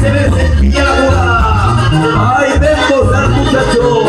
se ve sentía la duda. ¡Ay, ven gozar muchachos!